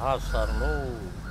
Raça no